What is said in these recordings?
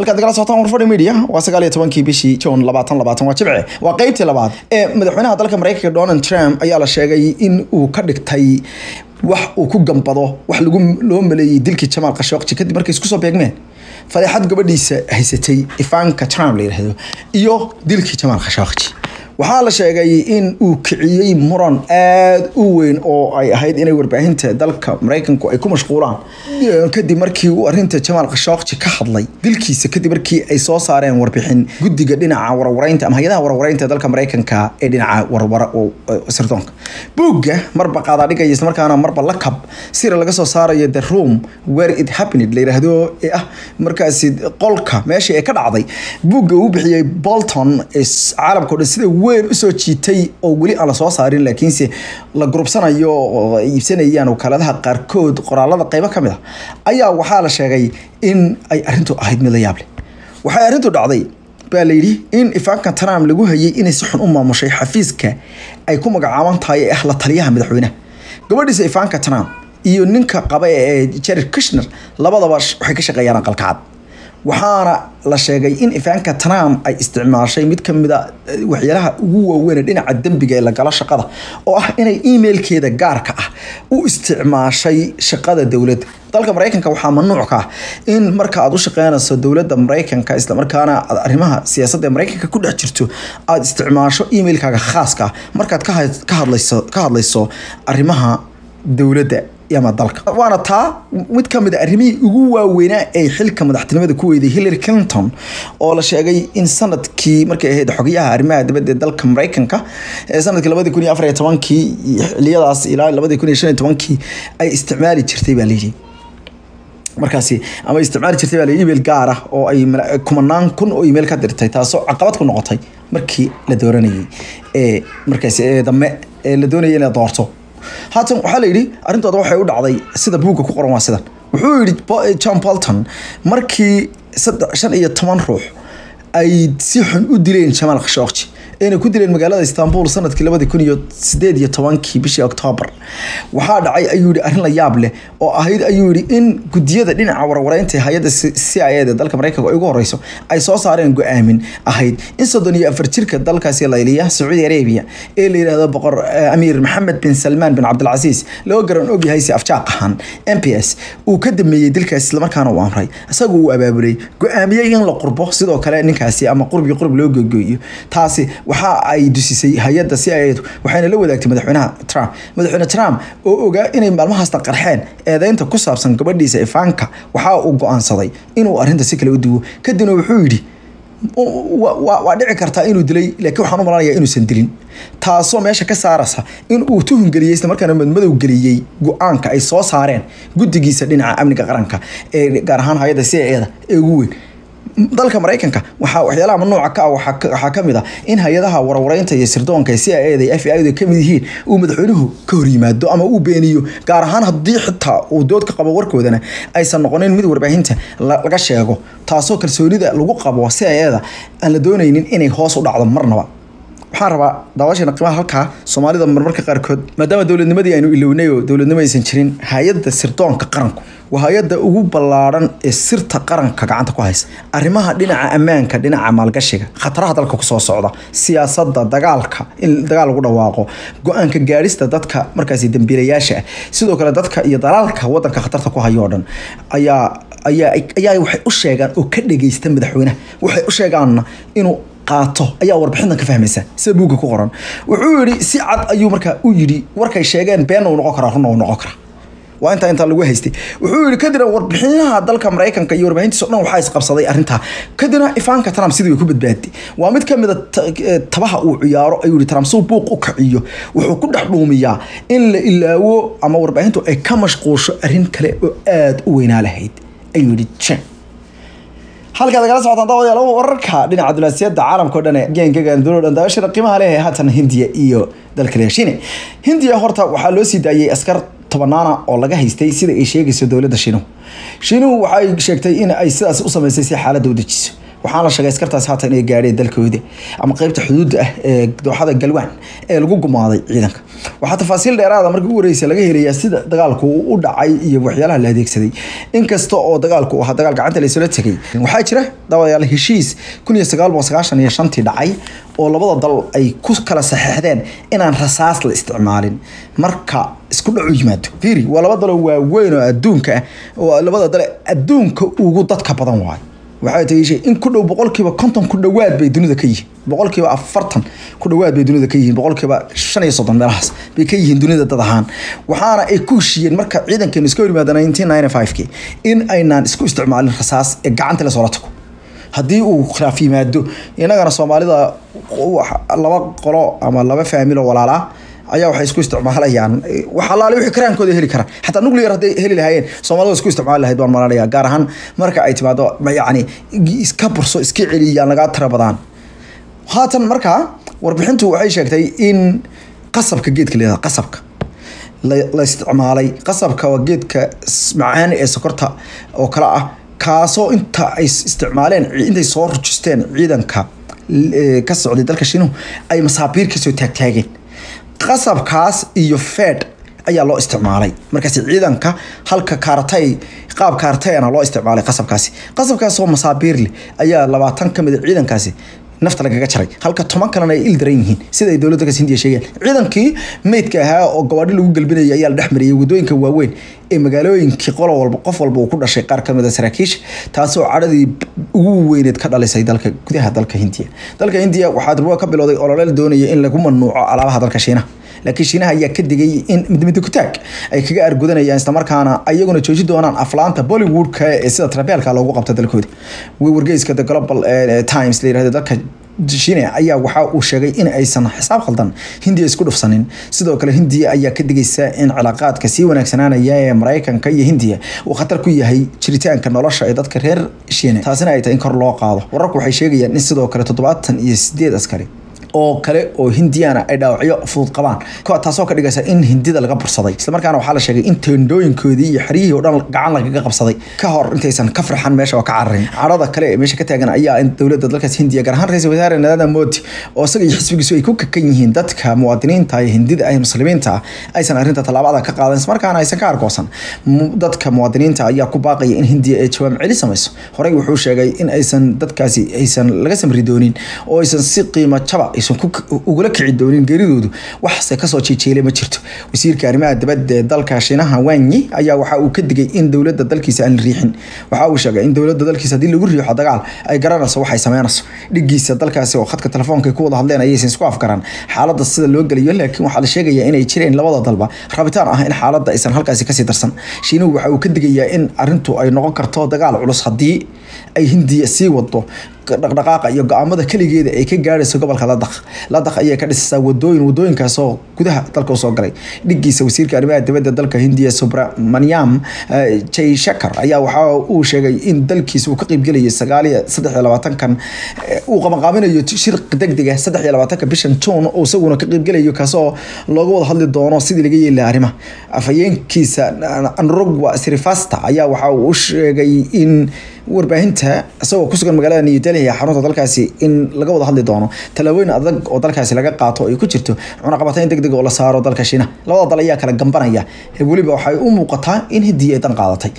halkaad kala socotaan warfadhi media waa sagaal iyo tobankii bishii june labaatan labaatan waa jimce waa qeybtii labaad ee madaxweynaha dalka mareykanka donald trump ayaa la sheegay in uu ka dhigtay wax uu ku gambado wax lagu loo maleeyey dilkii jamaal khashooqji kadib markay isku soo beegmeen fadeexad gabadhiisa haysatay ifaanka trump la yidhaahdo iyo dilkii jamaal khashooqji waxaa la sheegay in uu kiciyey muran aada u weyn oo ay ahayd inay warbaahinta dalka mareykanku ay ku mashquulaan. Kadib markii uu arinta jamaal khashooqji ka hadlay dilkiisa kadib markii ay soo saareen warbixin guddiga dhinaca warwareynta ama hay'adaha warwareynta dalka mareykanka ee dhinaca warwar sirdoonka. Buugga marba qaadaadhigaya isla markaana marba la sira laga soo saarayo the room where it happened la yidhaahdo ee ah markaasi qolka meeshii ay ka dhacday. Buugga uu bixiyey bolton caalamka o dhan sida weyn u soo jiitay oo weli aan la soo saarin laakiinse la gurubsanayo oo ay iibsanayaan wakaaladaha qaarkood qoraalada qeybo ka mid a ayaa waxaa la sheegay in ay arrintu ahayd mid la yaab leh waxay arrintu dhacday baa la yidhi in ifaanka trump lagu hayay inay si xun u maamushay xafiiska ay ku magacaaban tahay ee ah la taliyaha madaxweynaha gabadhiisa ifaanka trump iyo ninka qaba ee jared kushner labadaba waxay ka shaqeeyaan aqalkacad waxaana la sheegay in ifaanka trump ay isticmaashay mid ka mid a waxyaalaha ugu waaweyn dhinaca dembiga ee lagalo shaqada oo ah inay emailkeeda gaarka ah u isticmaashay shaqada dowladda. Dalka mareykanka waxaa mamnuuc ka ah in marka aad u shaqeynayso dowladda mareykanka islamarkaana aad arrimaha siyaasadda ee mareykanka ku dhex jirto aada isticmaasho emailkaaga khaaska ah. Markaad ka hadlayso arrimaha dowladda ama dalka. Waana taa mid ka mid a arrimihii ugu waaweynaa ee xilka madaxtinimada ku weyday hillary clinton oo la sheegay in sannadkii markay ahayd xogayaha arrimaha dibadda ee dalka mareykanka ee sannadkii labadii kun iyo ilaa labadii kun ay isticmaali jirtay baa layidhi markaasi ama isticmaali jirtay baa layidhi email gaar ah oo ay kumanaan kun oo email ka dirtay taasoo caqabad ku noqotay markii la dooranayay ee markaasi ee dambe ee la doonayay in doorto haatan waxaa la yidhi arrintooda waxay u dhacday sida buugga ku qoran waa sidan. Wuxuu yidhi john bolton markii shan iyo toban ruux ay si xun u dileen jamaal khashooqji ayna ku dileen magaalada istanbul sannadkii labadi kun bishii octoobar waxaa dhacay ayuu yihi la yaab leh oo ahayd ayuu in gudiyada dhinaca warwareynta hay'adda i eda dalka mareykanka ay ugu horeyso ay soo saareen go'aamin ahayd. In soddon iyo afar jirka dalkaasi layliya sacuudi arabia ee la yidhaahdo boqor amiir maxamed bin salmaan bin cabdilcasiis loo garan ogyahay si afjaaq ahaan m uu ka dameeyey dilkaasi islamarkaana uu amray. Isagu uu abaabulay go'aamiyey in la qurbo sidoo kale ninkaasi ama qurbi qurb loo gogoyo taasi waxa ay dusisay hay'adda si ayadu waxayna la wadaagtay madaxweynaha trump. Madaxweyne trump oo ogaa inay maalmahaasta qarxeen eedeynta ku saabsan gabadhiisa ifaanka waxaa uu go'aansaday inuu arrinta si kale u duwo. Kadibna wuxuu yidhi waa dhici kartaa inuu dilay laakiin waxaan u malanaya inuusan dilin. Taasoo meesha ka saaraysa in uu tuhungeliyey isla markaana madmadow geliyey go'aanka ay soo saareen guddigiisa dhinaca amniga qaranka ee gaar ahaan hay'adda c ee ugu weyn dalka mareykanka waxaa waxyaalaha mamnuuca ka ah waxaa ka mid ah in hay'adaha warwareynta iyo sirdoonka c i eda f i da ka mid yihiin uu madaxweynuhu ka hor yimaado ama uu beeniyo gaar ahaan haddii xitaa uu dood ka qabo warkoodana aysan noqonin mid warbaahinta laga sheego taasoo kalsoonida lagu qabo c i eda aan la dooneynin inay hoos u dhacdo marnaba waxaan rabaa daawashana qiimaha halkaa soomaalida marmarka qaarkood maadaama dowladnimadii aynu ilownay oo dowladnimo aysan jirin hay'adda sirdoonka qaranku waa hay'adda ugu ballaaran ee sirta qaranka gacanta ku haysa. Arrimaha dhinaca ammaanka dhinaca maalgashiga khataraha dalka ku soo socda siyaasadda dagaalka in dagaal lagu dhawaaqo go'aanka gaadhista dadka markaasi dambiilayaasha ah sidoo kale dadka iyo dalaalka wadanka khatarta ku hayo oo dhan ayaa ayaa ayaa waxay u sheegaan oo ka dhageysta madaxweynaha. Waxay u sheegaanna inuu qaato. Ayaa warbixintan ka fahmaysa. Sida buugga ku qoran. Wuxuu yidhi si cad ayuu markaa u yidhi warkay sheegeen beenna uu noqon karaa runna uu noqon karaa. Waa intaa intaa lagu haystay. Wuxuu yidhi kadibna warbixinaha dalka mareykanka iyo warbaahintiisa o dhan waxaa isqabsaday arrintaa. Kadibna ifaanka trump sidii ku badbaaday waa mid ka mid a tabaha uu ciyaaro ayuu yihi trump suu buuq u kaciyo wuxuu ku dhex dhuumiyaa in la ilaawo ama warbaahintu ay ka mashquulsho arrin kale oo aada u weynaa lahayd. Ayuu yidhi jen halkaad kala socotaan daawadayaal wararka dhinaca dunaasiyada caalamka o dhan ee geengagan dowlad dhan daawashada qiimaha leh ee haatan hindiya iyo dalka leeshine hindiya horta waxaa loo sii daayay askar tobanaana oo laga haystay sida ay sheegayso dowladda shiinuhu shiinuhu waxay sheegtay in ay sidaas u sameysay si xaaladda u dejiso waxaana la sheegay askartaas haatan inay gaadheen dalkooda ama qeybta xuduudda ah ee dooxada galwaan ee lagu gumaaday ciidanka. Waxaa tafaasiil dheeraada markii ugu horeysa laga helayaa sida dagaalku u dhacay iyo waxyaalaha la adeegsaday. Inkasta oo dagaalku ahaa dagaal gacanta laysula tegay waxaa jira daawadayaal heshiis kun dhacay oo labada dal ay ku kala saxeexdeen inaan rasaas la isticmaalin. Marka isku dhacu yimaado fiiri waa laba dalo waaweyn oo adduunka ah oo labada dale adduunka ugu dadka badan waayo waxay tahay in ku dhow boqolkiiba konton ku dhowaad bay dunida ka yihiin. Boqolkiiba afartan ku dhowaad bay dunida ka yihiin. Boqolkiiba shan iyo soddon meelahaas bay ka yihiin dunida dad ahaan. Waxaana ay ku heshiiyeen marka ciidankeenu iska hor yimaada nineteen ninety five-ki in aynaan isku isticmaalin rasaas ee gacanta la soola tago haddii uu khilaaf yimaado inagana soomaalida laba qolo ama laba faamilo walaalaa ayaa waxay isku isticmaalayaan. Wax allaale wixii karaankooda heli karaan xataa nuclear hadday heli lahaayeen soomaalida isku isticmaali lahayd baan malanaya gaar ahaan marka ay timaado yacni iska burso iska celiyaan lagaa tira badaan haatan markaa warbixintu waxay sheegtay in qasabka geedka la qasabka la isticmaalay. Qasabka waa geedka macaan ee sokorta oo kale ah kaasoo inta ay isticmaaleen intay soo rujisteen ciidanka ka socday dalka shiinuhu ay masaabiir ka soo taagtaageen qasabkaas iyo fed ayaa loo isticmaalay. Markaas ciidanka halka kaaratay qaab kaaratayana loo isticmaalay qasabkaasi. Qasabkaasoo masaabiir leh ayaa labaatan ka mid a ciidankaasi nafta lagaga jaray. Halka toban kalena ay il daran yihiin. Sida ay dowladda dalkaas hindiya sheegeen ciidankii meydka ahaa oo gawaadhi lagu galbinayay ayaa la dhex mariyay waddooyinka waaweyn ee magaalooyinkii qolo walba qof walba uu ku dhashay qaar ka mid a saraakiisha taasoo cadhadii ugu weyneed ka dhalisay dalka gudaha dalka hindiya. Dalka hindiya waxaa durba ka bilowday olole doonaya in lagu mamnuuco alaabaha dalka shiinaha laakiin shiinaha ayaa ka digay in midmidda kutaag ay kaga argudanayaan islamarkaana ayaguna jooji doonaan aflaanta bollywoodka ee sida trabeelka loogu qabta dalkooda wargeyska the global times la yiraahdo dalka shiine ayaa waxa uu sheegay in aysan xisaab khaldan hindiya isku dhufsanin. Sidoo kale hindiya ayaa ka digaysa in cilaaqaadka sii wanaagsanaanaya ee maraykanka iyo hindiya uu khatar ku yahay jiritaanka nolosha ee dadka reer shiine taasina ay tahay in kor loo qaado. Wararku waxay sheegayaan in sidoo kale toddobaatan iyo sideed askari oo kale oo hindiyana ay dhaawacyo fudud qabaan. Taasoo ka dhigaysa in hindida laga bursaday. Islamarkaana waxaa la sheegay in teendooyinkoodii iyo xeryihii o dhan gacan lagaga qabsaday. Ka hor intaysan ka farxan meesha oo ka cararin cadhada kale ee meesha ka taagan ayaa in dowladda dalkaas hindiya gaar ahaan ra'isul wasaare narendra modi oo isaga iyo xisbigiisu ay ku kakan yihiin dadka muwaadiniinta iyo hindida ah muslimiinta aysan arrinta tallaabada ka qaadan. Islamarkaana aysan ka argoosan dadka muwaadiniinta ayaa ku baaqaya in hindiya ay jawaab celi horey wuxuu sheegay in aysan dadkaasi aysan laga samri doonin oo aysan si qiimo jaba aysan ugula kici doonin geeridoodu waxse ka soo jeejeelay ma jirto. Wasiirka arrimaha dibadda dalka shiinaha wanyi ayaa waxa uu ka digay in dowladda dalkiisa aan riixin. Waxa uu sheegay in dowladda dalkiisa haddii lagu riixo dagaal ay garanayso waxay sameynayso. Dhigiisa dalkaasi oo khadka telefoonka ku wada hadleen ayaysan isku afgaran xaaladda sida loo geliyo laakiin waxaa la sheegayaa inay jireen labada dalba. Rabitaan ah in xaaladda aysan halkaasi ka sii darsan. Shiinuhu waxa uu ka digayaa in arrintu ay noqon karto dagaal culus haddii ay hindiya sii wado dhaqdhaqaaqa iyo go'aamada keligeeda ay ka gaadhayso gobolka ladaq ladaq ayay ka dhisaysaa wadooyin wadooyinkaasoo gudaha dalka u soo galay dhigiisa wasiirka arrimaha dibadda dalka hindiya subramanyam jaishakar ayaa waxa uu sheegay in dalkiisa uu ka qeybgelayay sagaal iyo saddex iyo labaatankan uu qabanqaabinayo shir degdega saddex iyo labaatanka bishan june oo isaguna ka qeybgelayo kaasoo looga wada hadli doono sidii laga yeeli lahaa arrimaha afhayeenkiisa anrogwa srifasta ayaa waxa uu sheegay in warbaahinta isagoo ku sugan magaalada new delhi ee xarunta dalkaasi in laga wada hadli doono. Tallaabooyin adag oo dalkaasi laga qaato ay ku jirto cunaqabatayn deg deg oo la saaro dalka shiinaha labada dal ayaa kala gambanaya. Weliba waxay u muuqataa in hindiya ay dan qaadatay.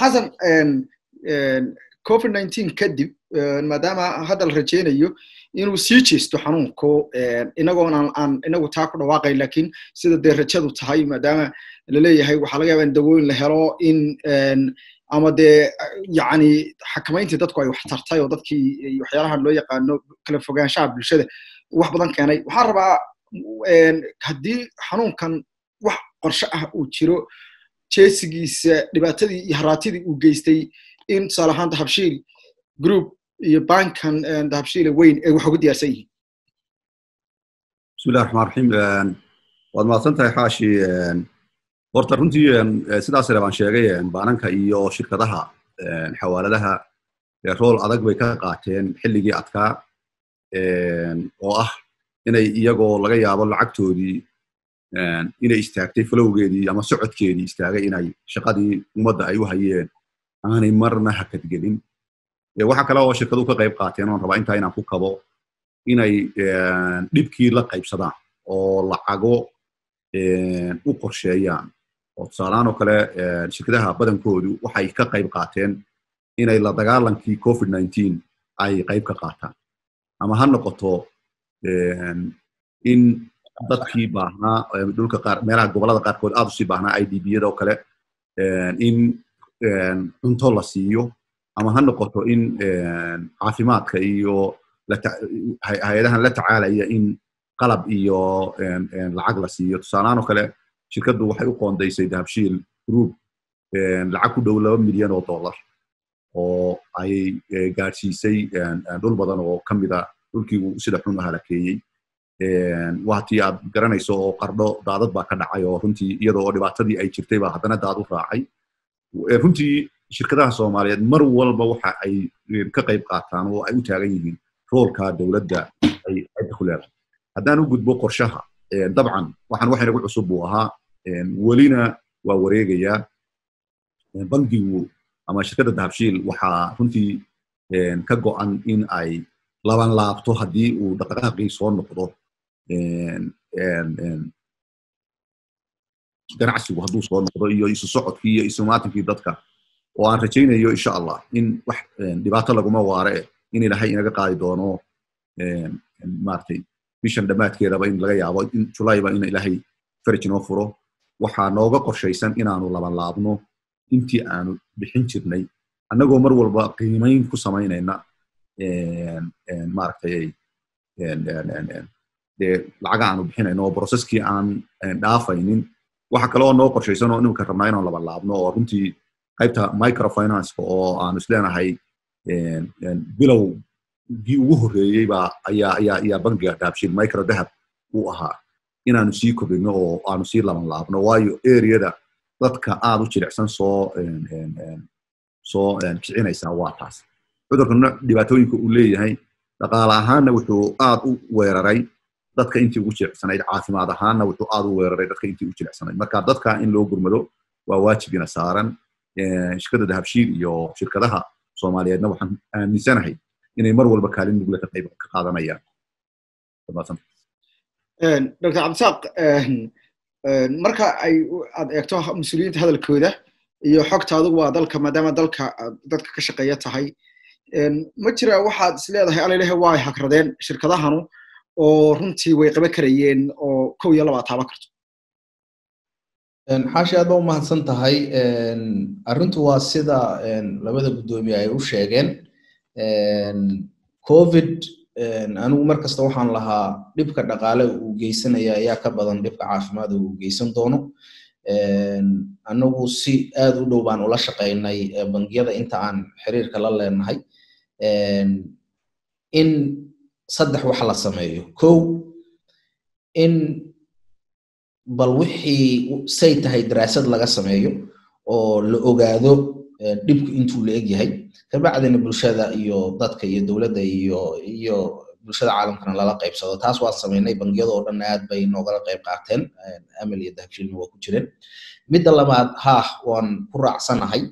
Xasan covid nineteen kadib maadaama hadda la rajeynayo inuu sii jeesto xanuunku inagoon aan inagu taa ku dhawaaqay laakiin sida dee rajadu tahay maadaama la leeyahay waxaa laga yaaba in dawooyin la helo in ama dee yacni xakamayntii dadku ay wax tartay oo dadkii waxyaalahan loo yaqaano kala fogaanshaha bulshada wax badan keenay waxaan rabaa haddii xanuunkan wax qorshe ah uu jiro jeesigiisa dhibaatadii iyo haraatidii uu geystay in tusaale ahaan dahabshiil group iyo bankan dahabshiila weyn ay wax ugu diyaarsan yihiin bismillahi raxmaan raxiim waad mahadsan tahay xaashi horta runtii sidaas le baan sheegay baananka iyo shirkadaha xawaaladaha rool adag bay ka qaateen xilligii adkaa oo ah inay iyagoo laga yaabo lacagtoodii inay istaagtay falowgeedii ama socodkeedii istaagay inay shaqadii ummadda ay u hayeen aanay marna hakadgelin. Waxaa kale oo shirkaduhu ka qayb qaateen oon rabaa intaa inaan ku kabo inay dhibkii la qaybsadaan oo lacago u qorsheeyaan oo tusaalahaan oo kale shirkadaha badankoodu waxay ka qayb qaateen inay la dagaalankii covid nineteen ay qayb ka qaataan. Ama ha noqoto in dadkii baahnaa dhulka qaar meelaha gobollada qaarkood aad u sii baahnaa i d b-yada oo kale in cunto la siiyo ama ha noqoto in caafimaadka iyo hay'adahan la tacaalaya in qalab iyo lacag la siiyo. Tusaalahaan oo kale shirkaddu waxay u qoondaysay dahabshiil group lacag ku dhow laba milyan oo dollar oo ay gaadhsiisay dhul badan oo ka mida dhulkii uu sida xun u halakeeyey waatii aad garanayso oo qardho daadad baa ka dhacay oo runtii iyadoo dhibaatadii ay jirtay baa haddana daad u raacay. Runtii shirkadaha soomaaliyeed mar walba waxa ay ka qayb qaataan oo ay u taagan yihiin roolka dowladda ay ku leedahay. Haddaan u gudbo qorshaha dabcan waxaan wax inagu cusub buu ahaa welina waa wareegayaa bangigu ama shirkadda dahabshiil waxaa runtii ka go'an in ay laban laabto haddii uu dhaqdhaqaaqii soo noqdo. Ganacsigu hadduu soo noqdo iyo isu socodkii iyo isu maatinkii dadka. Oo aan rajaynayo insha allah in wax dhibaato laguma waare in ilahay inaga qaadi doono. Maaragtay bishan dhammaadkeedaba in laga yaabo in julayba in ilahay farij noo furo waxaa nooga qorshaysan inaanu laban laabno intii aanu bixin jirnay. Annagoo mar walba qiimayn ku samaynayna maaragtay dee lacaga aanu bixinayno oo processkii aan dhaafaynin. Waxa kale oo noo qorshaysan oo nimika rabnaa inaan laban laabno oo runtii qaybta microfinance oo aanu isleenahay bilowgii ugu horreeyey baa ayaa ayaa ayaa bangiga dahabshiil micro dahab uu ahaa inaanu sii kordhino oo aanu sii laban laabno waayo areada dadka aad u jilicsan soo soo kicinaysaa waa taas. Cudurkana dhibaatooyinka uu leeyahay dhaqaale ahaanna wuxuu aad u weeraray dadka intii ugu jilicsanayd caafimaad ahaanna wuxuu aad u weeraray dadka intii ugu jilicsanayd. Marka dadka in loo gurmado waa waajibina saaran shirkadda dahabshiil iyo shirkadaha soomaaliyeedna waxaan aaminsanahay inay mar walba kaalin mugle ka qayb ka qaadanayaan dr cabdisaaq marka ay aad eegto mas'uuliyiinta hadalkooda iyo xogta adugu waa dalka maadaama dalka dadka ka shaqeeya tahay. Ma jira waxaad is leedahay alalehe waa ay hagradeen shirkadahanu oo runtii way qaban karayeen oo kow iyo labaa taaban karto. Xaashi aad ba u mahadsan tahay arrintu waa sida labada guddoomiye ay u sheegeen. Covid anigu mar kasta waxaan lahaa dhibka dhaqaale uu geysanaya ayaa ka badan dhibka caafimaad uu geysan doono. Anagu si aad u dhow baan ula shaqaynay bangiyada inta aan xiriirka la leenahay. In saddex wax la sameeyo. Kow in bal wixii say tahay daraasad laga sameeyo oo la ogaado dhibku intuu la eg yahay. Kabacdina bulshada iyo dadka iyo dowladda iyo bulshada caalamkana lala qaybsado. Taas waan samaynay bangiyada oo dhan aad bay noogala qayb qaateen. Amal iyo dahabshiilna waa ku jireen. Midda labaad haah waan ku raacsanahay.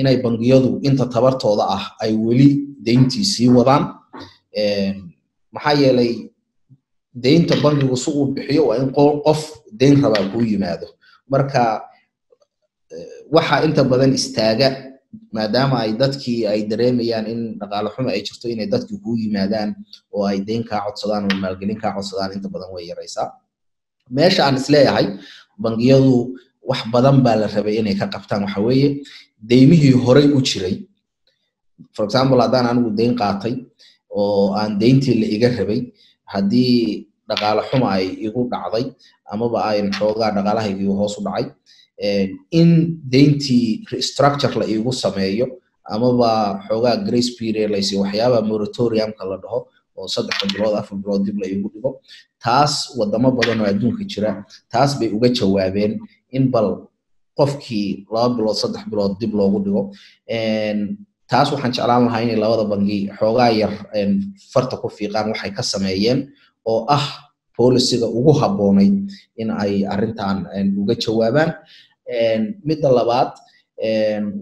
Inay bangiyadu inta tabartooda ah ay weli deyntii sii wadaan. Maxaa yeelay deynta bangigu si uu bixiyo waa in qof deyn rabaa kuu yimaado. Marka waxa inta badan istaaga maadaama ay dadkii ay dareemayaan in dhaqaale xumo ay jirto inay dadkii kuu yimaadaan oo ay deyn kaa codsadaan oo maalgelin kaa codsadaan inta badan way yaraysaa meesha aan is leeyahay bangiyadu wax badan baa la rabay inay ka qabtaan waxa weeye. Deymihii horey u jiray for example haddaan anigu deyn qaatay oo aan deyntii la iga rabay haddii dhaqaale xumo ay igu dhacday amaba ayn xoogaa dhaqaalahaygii hoos u dhacay in deyntii restructure la iigu sameeyo amaba xoogaa grace period laysi moratoriumka la dhaho oo saddex bilood afar bilood dib la dhigo taas wadamo badan oo adduunka jira taas bay uga jawaabeen in bal qofkii laba bilood saddex bilood dib loogu dhigo. Taas waxaan jeclaan lahaa inay labada bangi xoogaa yar farta ku fiiqaan waxay ka sameeyeen oo ah polisiga ugu habboonay in ay arrintan uga jawaabaan midda labaad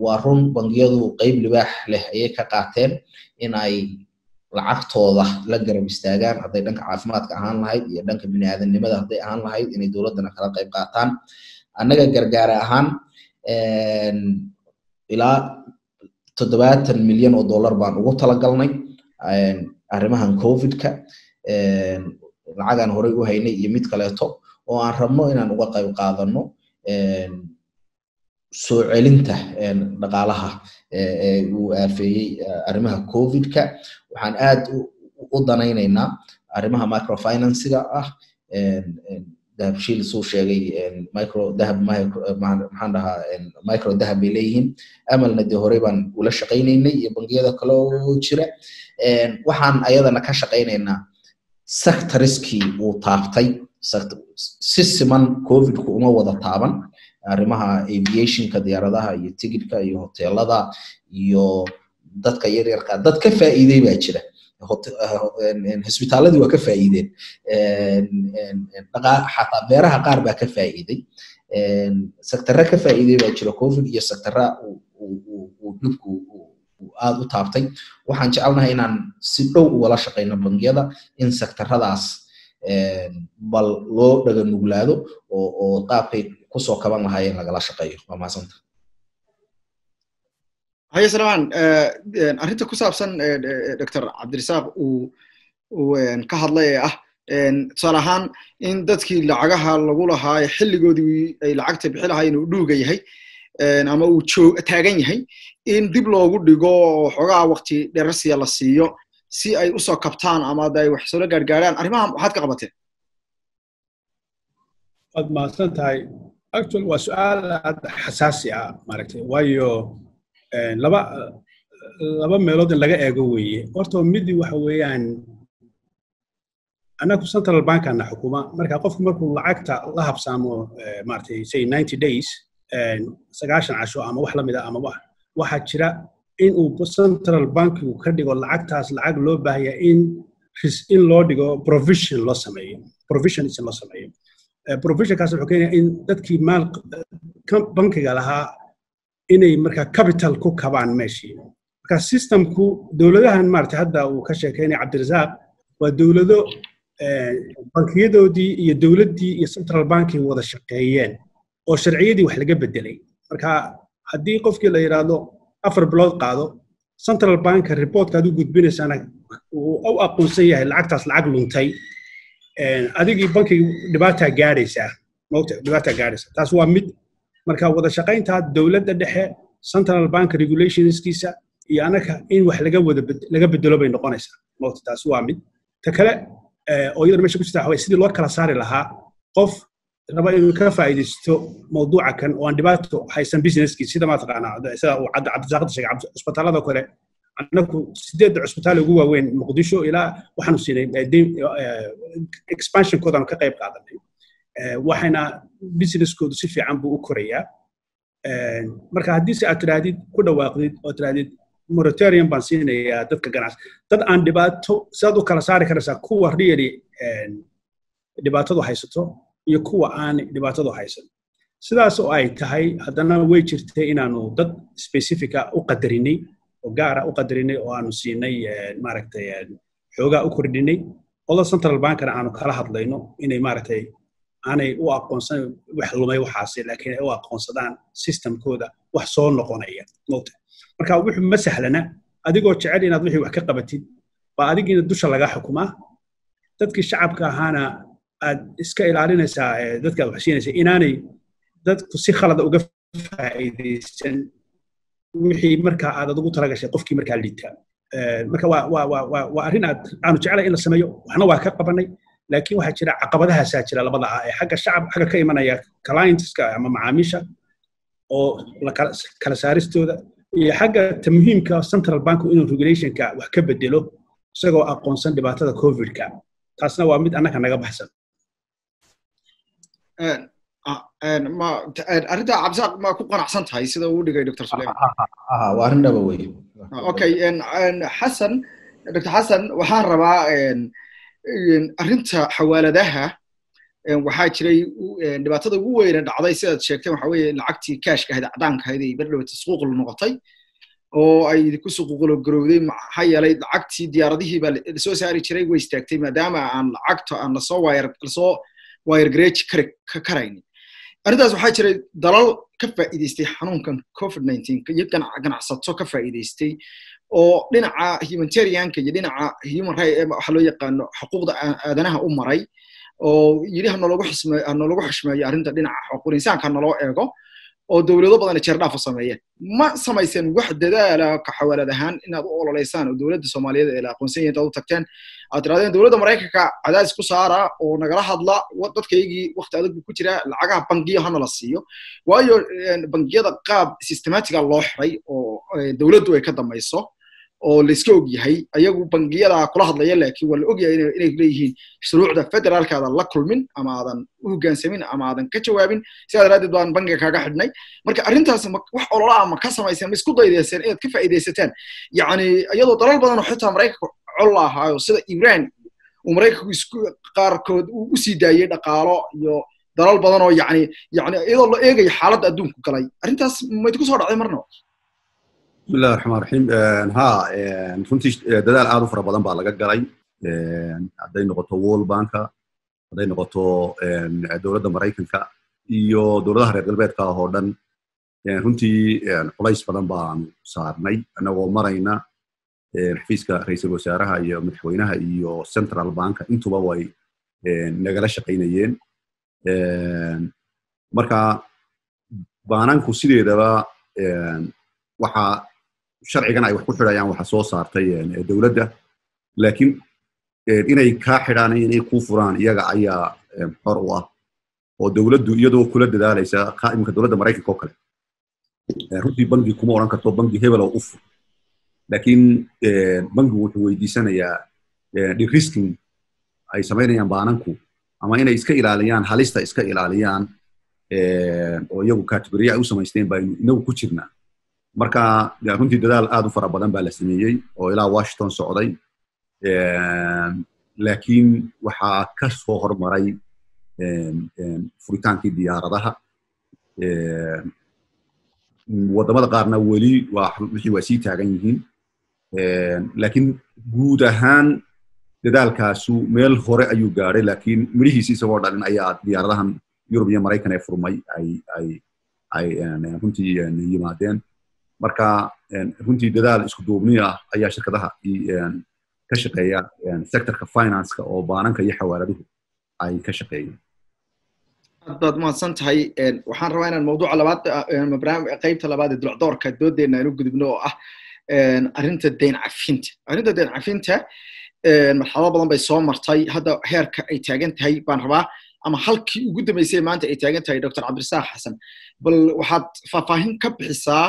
waa run bangiyadu qeyb libaax leh ayay ka qaateen in ay lacagtooda la garab istaagaan. Hadday dhanka caafimaadka ahaan lahayd iyo dhanka biniaadanimada hadday ahaan lahayd inay dowladdana kala qayb qaataan. Annaga gargaare ahaan ilaa toddobaatan milyan oo dollar baan ugu talagalnay arrimahan covidka. Lacagaan horey u haynay iyo mid kaleeto oo aan rabno inaan uga qayb qaadano soo celinta dhaqaalaha uu aafeeyey arrimaha covidka. Waxaan aad u danaynaynaa arrimaha microfinansiga ah. Dahabshiil suu sheegay micro dahab dhahaa micro dahab bay leeyihiin. Amalna dee horey baan ula shaqaynaynay iyo bangiyada kale oo jira. Waxaan ayadana ka shaqaynaynaa sectoriskii uu taabtay si siman covidku uma wada taaban arrimaha aviationka diyaaradaha iyo tigidhka iyo hoteelada iyo dadka yaryarka dad ka faa'iidey baa jira. Hosbitaaladii waa ka faa'iideen. Xataa beeraha qaar baa ka faa'iiday sectara ka faa'iidey baa jira covid iyo sectara uu dhibku aad u taabtay. Waxaan jecelnahay inaan si dhow ugala shaqayno bangiyada in sectaradaas bal loo dhaga nuglaado oo qaabkay ku soo kaban lahaayeen lagala shaqeeyo. Waa mahadsanta haye salamaan arrinta ku saabsan doctor cabdirasaaq uu uu ka hadlay ee ah tusaale ahaan in dadkii lacagaha lagu lahaa xilligoodii ay lacagta bixi lahaayeen uu dhuuga yahay ama uu joog taagan yahay in dib loogu dhigo oo xoogaa waqti dherarsiya la siiyo si ay u soo kabtaan ama ay wax soola gaargaaraan. Arrimaha waxaad ka qabateen waad mahadsan tahay actual waa su'aal aad xasaasi ah maaragtay. Waayo laba laba meelood in laga eego weeye. Horta midi waxa weeyaan annagu central bankana xukuma. Marka qofku markuu lacagta la habsaamo maaragtay say ninety days sagaashan casho ama wax la mid ah ama wax waxaa jira in uu central bankigu ka dhigo lacagtaas lacag loo baahaya in in loo dhigo provision loo sameeyo. Provisions in loo sameeyo provisionkaas wuxuu keenaya in dadkii maal bankiga lahaa inay marka capital ku kabaan meeshii. Marka systemku dowladahan maarata hadda uu ka sheekeynaya cabdirasaaq waa dowlado bankiyadoodii iyo dowladdii iyo central banking wada shaqeeyeen oo sharciyadii wax laga bedelay marka haddii qofkii la yidhaahdo afar bilood qaado central banka reportka aad u gudbinaysana uu u aqoonsan yahay lacagtaas lacag luntay adigii bankiga dhibaataa gaadhaysaa mogta dhibaataa gaadhaysa taas waa mid. Marka wada shaqaynta dowladda dhexe central bank regulationskiisa iyo anaka in wax laga wada laga bedelo bay noqonaysaa mogta taas waa mid. Ta kale oo iyadana meesha ku jirta waxa sidii loo kala saari lahaa qof raba inuu ka faa'iidaysto mawduuca kan oo aan dhibaato haysan businesskii sida maa sida uu cabdisaaqada sheegay cusbitaalada kale annagu sideedda cusbitaal ugu waaweyn muqdisho ilaa waxaanu siinay expansionkoodaanu ka qayb qaadanay. Waxayna businesskoodu si fiican buu u korayaa. Marka haddii se aad tidhaahdid ku dhawaaqdid oo tidhaahdid moratorium baan siinayaa dadka ganacsi. Dad aan dhibaato sidaad u kala saari karaysaa kuwa really dhibaatadu haysato iyo kuwa aan dhibaatadu haysan. Sidaas oo ay tahay haddana way jirtay inaanu dad specifica u qadarinay oo gaara u qadarinay oo aanu siinay maaragtay xoogaa u kordhinay. Oda central bankana aanu kala hadlayno inay maaragtay aanay u aqoonsan wax lumay waxaasi laakiin ay u aqoonsadaan systemkooda wax soo noqonaya. Mogta marka wuxuu ma sahlana adigoo jecel inaad wixii wax ka qabatid baa adigiina dusha laga xukumaa. Dadkii shacabka ahaana aad iska ilaalinaysaa dadka aad wax siinaysa inaanay dadku si khalada uga faa'iidaysan wixii markaa aad adugu talagashay qofkii markaa liita marka waa arrin aad aanu jeclay in la sameeyo waxna waa ka qabanay laakiin waxaa jira caqabadahaasaa jira labada ah ee xagga shacab xagga ka imanaya clientska ama macaamiisha oo kala saaristooda iyo xagga ta muhiimka central bank inuu regulationka wax ka bedelo isagoo aqoonsan dhibaatada covidka. Taasna waa mid annaka naga baxsan arrinta cabdisaaq ma ku qanacsan tahay sida uu dhigay dr suleyman waa arrin dhaba wey okay xasan dr xasan waxaan rabaa arrinta xawaaladaha waxaa jiray dhibaatada ugu weyne dhacday sidaad sheegteen waxa weeye lacagtii kaashka ahayd cadaanka ahayd ay berdhowta suquuqul noqotay oo ay ku suquuqlo garowday maxaa yeelay lacagtii diyaaradihii baa la soo saari jiray way istaagtay maadaama aan lacagta aan la soo la soo wayar gareeji kari karaynin arrintaas waxaa jiray dalal ka faa'iidaystay xanuunkan covid iyo ganacsato ka faa'iidaystay oo dhinaca humanitarianka iyo dhinaca human right waxa loo yaqaano xuquuqda aadanaha u maray oo yidhi hanolagu xishmeeyo arrinta dhinaca xuquuqul insaanka hanaloo eego oo dowlado badan jeer dhaaf u ma samaysan wax dadaala ka xawaalad ahaan inaad u ololeysaan oo dowladda soomaaliyeed ee la aqoonsan yahay intaad u tagteen aad tirahdeen dowladda maraykanka cadaadis ku saara oo nagala hadla dadkaygii wakti adag buu ku jira lacagaha bangiyo hana la siiyo. Waayo bangiyada qaab systematiga loo xiray oo dowladdu ay ka dambayso oo layska og yahay ayagu bangiyada kula hadlaya laakiin waa la og yahay inay leeyihiin shuruucda federaalka aadan la kulmin ama aadan u hoggaansamin ama aadan ka jawaabin. Sidaa daraaddeed baan bangiga kaaga xidhnay. Marka arrintaas wax olola ama ka samayseen ma isku daydayseen inaad ka faa'iidaysataan. Yacni iyadoo dalal badan oo xitaa maraykanka col ahaayo sida iran uu maraykanku isku qaarkood uu u sii dhaqaalo iyo dalal badan oo yacni yacni iyadoo la eegayo xaaladda adduunku galay. Arrintaas ma idinku soo dhacday marnaba bismillahi raxmaan raxiim ha runtii eh, dadaal aad u fara badan baa laga galay. Hadday noqoto world banka hadday noqoto dowladda maraykanka iyo dowladaha reer galbeedka ah oo dhan runtii culays badan baanu saarnay anagoo marayna xafiiska ra'iisal wasaaraha iyo madaxweynaha iyo central banka. Intuba way nagala shaqaynayeen. Marka baananku sideedaba waxaa sharcigan ay wax ku xidhayaan waxa soo saartay dowladda laakiin inay kaa xidhaan inay kuu furaan iyaga ayaa xor u ah oo dowladdu iyadoo kula dadaalaysa qaa'imka dowladda maraykanka oo kale runtii bangi kuma odhan karto bangi hebel oo u fur laakiin bangigu wuxuu weydiisanayaa derisking ay samaynayaan baananku ama inay iska ilaaliyaan halista iska ilaaliyaan oo iyagu categoriya ay u samaysteen baynu inagu ku jirnaa marka runtii dadaal aad u fara badan baa la sameeyey oo ilaa washington socday. Laakiin waxaa ka soo hormaray furitaankii diyaaradaha. Waddamada qaarna weli wixii waa sii taagan yihiin. Laakiin guud ahaan dadaalkaasu meel hore ayuu gaadhay laakiin midhihiisi isagoo dhalin ayaa diyaaradahan yurub iyo maraykan ee furmay ay ay ay runtii yimaadeen marka runtii dadaal isku duubni ah ayaa shirkadaha ka shaqeeya sectorka financeka oo baananka iyo xawaaladuhu ay ka shaqeeyeen aad baad mahadsan tahay waxaan rabaa inaan mawduuca labaad qaybta labaad ee dulcdoorka doodeenna aan u gudubno oo ah arrinta deyn cafinta arrinta deyn cafinta marxalado badan bay soo martay. Hadda heerka ay taagan tahay baan rabaa ama halkii ugu dambeysay maanta ay taagan tahay dr cabdirasaaq xasan. Bal waxaad faahfaahin ka bixisaa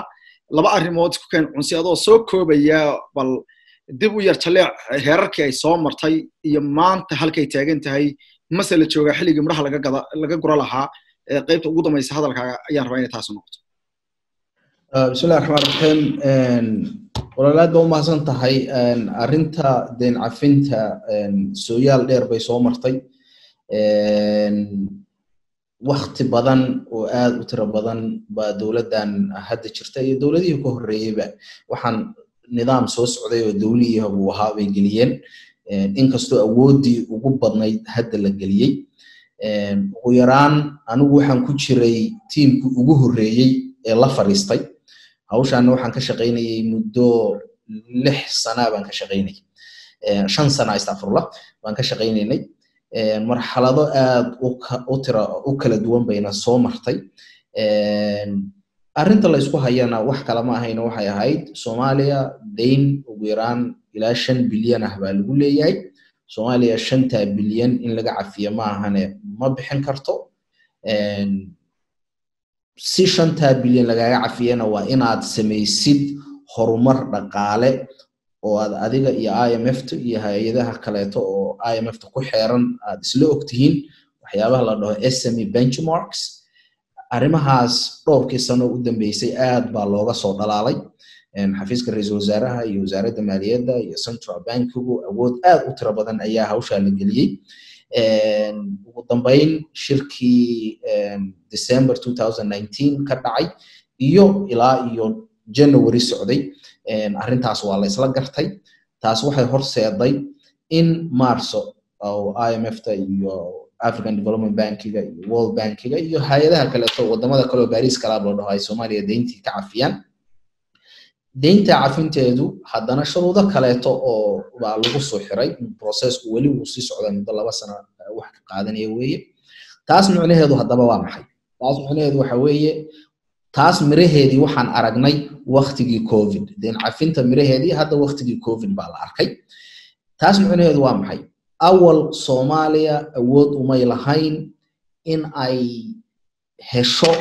laba arrimood isku keen cunsi adoo soo koobaya bal dib u yar jaleec heerarkii ay soo martay iyo maanta halkay taagan tahay mase la joogaa xilligii midhaha laga gura lahaa qaybta ugu dambaysa hadalkaaga ayaan rabaa inay taasi noqoto. Bismillahi raxmaan raxiim walaalaad baa u mahadsan tahay arrinta deen cafinta sooyaal dheer bay soo martay wakti badan oo aad u tiro badan baa dowladdan hadda jirta iyo dowladihii ka horreeyeyba waxaan nidaam soo socday oo dowliyiha buu ahaa bay geliyeen. Inkastoo awooddii ugu badnayd hadda la geliyey. Ugu yaraan anigu waxaan ku jiray tiimkii ugu horreeyey ee la fadhiistay. Hawshaana waxaan ka shaqaynayay muddo lix sana baan ka shaqaynayay. Shan sana astafurla baan ka shaqaynaynay marxalado aad u kala duwan bayna soo martay. Arrinta la isku hayana wax kale ma ahayna waxay ahayd. Soomaaliya dayn ugu yaraan ilaa shan bilyan ah baa lagu leeyahay. Soomaaliya shanta bilyan in laga cafiyo ma ahane ma bixin karto. Si shanta bilyan lagaga cafiyana waa inaad samaysid horumar dhaqaale oo aad adiga iyo imft iyo hay'adaha kaleeto oo imft ku xeeran aad isla ogtihiin waxyaabaha la dhaho sme benchmarks arrimahaas dhowrkii sano u dambeysay aad baa looga soo dhalaalay. Xafiiska ra'iisul wasaaraha iyo wasaaradda maaliyadda iyo central bankigu awood aad u tiro badan ayaa hawshaa la geliyey. Ugu dambeyn shirkii december 2019 ka dhacay iyo ilaa iyo january socday arrintaas waa la isla gartay. Taas waxay horseeday in marso imfta iyo african development bankiga iyo world bankiga iyo hay'adaha kaleeto waddamada kaleo baris kalaab loo dhaho ay soomaaliya deyntii ka cafiyaan. Deynta cafinteedu haddana shuruudo kaleeto oo baa lagu soo xiray. Processku weli wuu sii socdaa muddo laba sano wax ka qaadanaya weeye. Taas micnaheedu haddaba waa maxay? Taas micnaheedu waxa weeye taas miraheedii waxaan aragnay waktigii covid. Deen cafinta miraheedii hadda waktigii covid baa la arkay. Taas micnaheedu waa maxay? Awal soomaaliya awood umay lahayn in ay hesho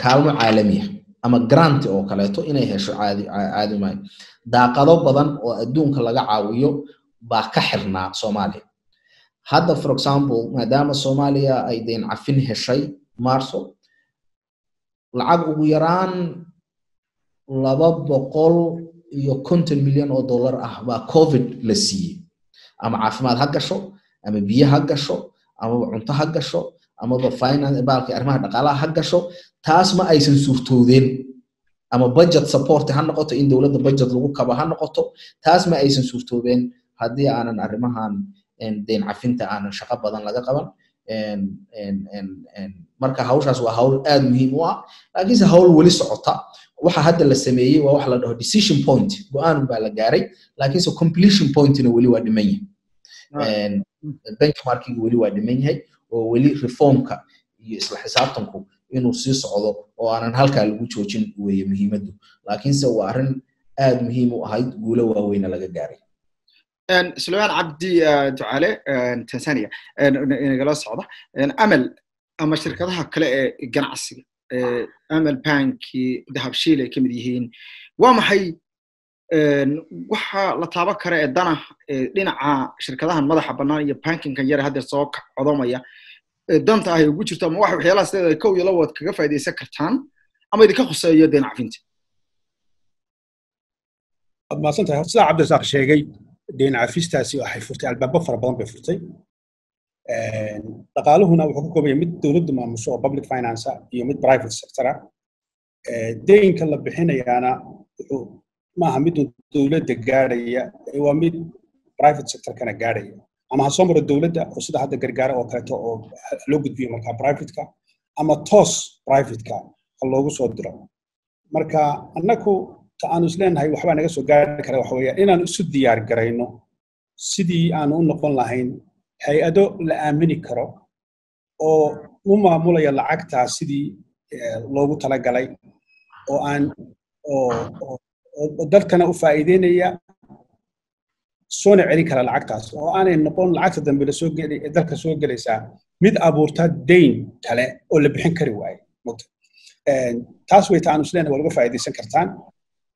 kaalmo caalamiya ama granti oo kaleeto inay hesho caadi maayo daaqado badan oo adduunka laga caawiyo baa ka xirnaa soomaaliya. Hadda for example maadaama soomaaliya ay deen cafin heshay marso lacag ugu yaraan laba boqol iyo konton milyan oo dollar ah baa covid la siiyey. Ama caafimaad ha gasho ama biyo ha gasho amaba cunto ha gasho amaba finance baalka arrimaha dhaqaalaha ha gasho taas ma aysan suurtoodeen ama budget support ha noqoto in dowladda budget lagu kaba ha noqoto taas ma aysan suurtoobeen haddii aanan arrimahan deyn cafinta aanan shaqo badan laga qaban marka hawshaas waa hawl aad muhiim u ah laakiinse hawl weli socota. Waxa hadda la sameeyey waa waxa la dhaho decision point. Go'aan baa la gaaray laakiinse completion pointna weli waa dhiman yahay. Benchmarkiga weli waa dhiman yahay oo weli reformka iyo isla xisaabtanku inuu sii socdo oo aanan halkaa lagu joojin weeye muhiimaddu. Laakiinse waa arrin aad muhiim u ahayd guulo waaweyna laga gaaray sulaymaan cabdi eh, ducaale eh, tanzania. Inagala socda amal ama shirkadaha kale eh, ee ganacsiga amal banki dahabshiil ay ka mid yihiin waa maxay waxa la taaba kara ee dana dhinaca shirkadahan madaxa banaan iyo bankinkan yare haddeer soo codomaya danta ahay ugu jirto ama wax waxyaalaha sideeda kow iyo labood kaga faa'idaysan kartaan ama idinka khuseeyo deen cafinta waad mahadsantahay sidaa cabdirasaaq sheegay deyn cafistaasi waxay furtay albaabo fara badan bay furtay. Dhaqaaluhuna wuxuu ka koobaya mid dowladdu maamusho oo public finance iyo mid private sector deynka la bixinayaana wuxuu maaha mid dowladda gaadhaya waa mid private sectorkana gaadhaya. Ama ha soo maro dowladda oo sida hadda gargaara oo kaleeto oo loo gudbiyo markaa privateka ama toos privateka ha loogu soo diro. Marka annaku aanu isleenahay waxbaa naga soo gaari kara waxa weeyaan. Inaanu isu diyaar garayno sidii aanu u noqon lahayn hay'ado la aamini karo oo u maamulaya lacagtaa sidii loogu talagalay oo aan dalkana u faa'iideynaya soona celin kara lacagtaas. Oo aanay noqon lacagta dambe la soo geli dalka soo gelaysaa mid abuurta dayn kale oo la bixin kari waaye. Taas way ta aanu isleenahay waa laga faa'iidaysan kartaan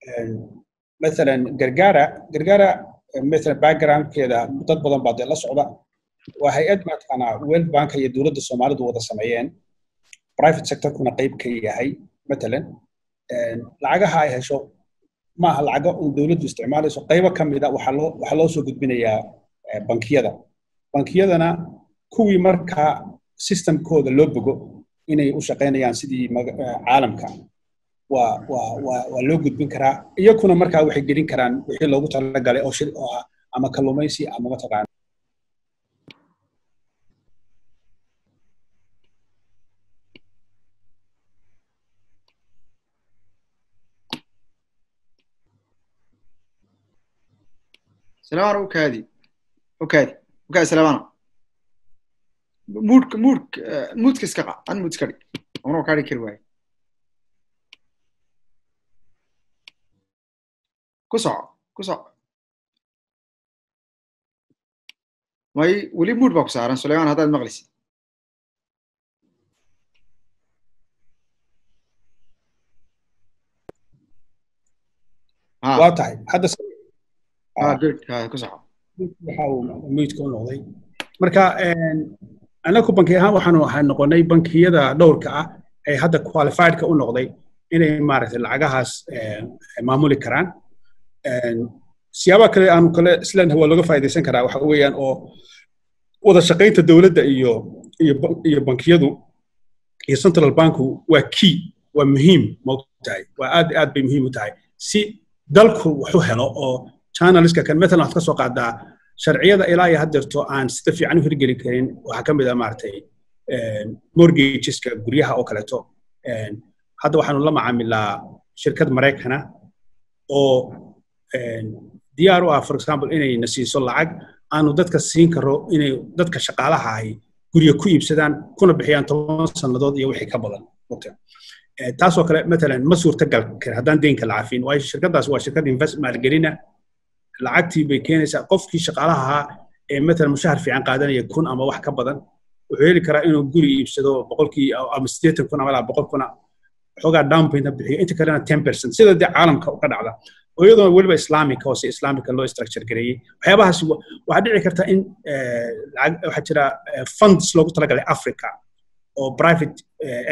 Ehm, maalan gargaara gargaara eh, maalan backgroundkeeda dad badan baa dee la socda. Waa hay'ad maataqaana wel banka iyo dowladda soomaalidu wada sameeyeen. Private sectorkuna qayb ka yahay maalan ehm, lacagaha ay hesho maaha lacaga uun dowladdu isticmaalayso qaybo ka mida ah waxaa loo waxaa loo soo gudbinayaa eh, bankiyada. Bankiyadana kuwii markaa systemkooda loo bogo inay u shaqaynayaan sidii eh, caalamka waa waa waa waa loo gudbin karaa iyakuna markaa waxay gelin karaan wixii loogu talagalay oo shir oo ah ama kalluumaysi ama mataqaana سلام وكادي وكادي وكادي سلام مودك مودك مودك اسكا ان مودك كاري انا كاري كيرواي ku ku soco may weli muud baa ku saaran sulaymaan haddaad maqlisid waa tahay hadda noqday marka annagu banki ahaan waxaanu ahay noqonay bankiyada dhowrka ah ee hadda qualifiedka u noqday inay maaragtay lacagahaas maamuli karaan siyaabaha kale aanu kale isleenahay waa looga faa'iidaysan karaa waxa weeyaan oo wada shaqaynta dowladda iyo iyo bankiyadu iyo central banku waa key waa muhiim maogtahay waa aad aad bay muhiim u tahay. Si dalku wax helo oo channelska kan matalan waxaad ka soo qaadaa sharciyada ilaa iyo haddeerto aan sida fiican u hirgeli karin waxaa ka mid ah maaragtay mortgageska guryaha oo kaleeto. Hadda waxaanu la macaamilaa shirkad maraykana oo diyaar u ah for example inay na siiso lacag aanu dadka siin karo inay dadka shaqaalaha ahi guryo ku iibsadaan kuna bixiyaan toban sannadood iyo wixii ka badan. Taasoo kale matalan ma suurtagal haddaan deynka la cafin waayo shirkaddaas waa shirkad invest maalgelina lacagtii bay keenaysaa. Qofkii shaqaalaha ahaa ee matalan mushahar fiican qaadanaya kun ama wax ka badan wuxuu heli karaa inuu guri iibsado boqolkii ama siddeetan kun ama boqol kuna xoogaa down bixiyo inta kalena ten percent. Sida dee caalamka uga dhacda oo iyadoo weliba islaamika hoose islaamika loo structure gareeyey waxyaabahaasi waxaa dhici karta in waxaa jira funds loogu talagalay africa oo private